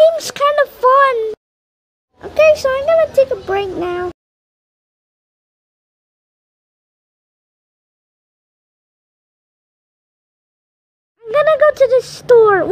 game's kind of fun. Okay, so I'm gonna take a break now. I'm gonna go to the store.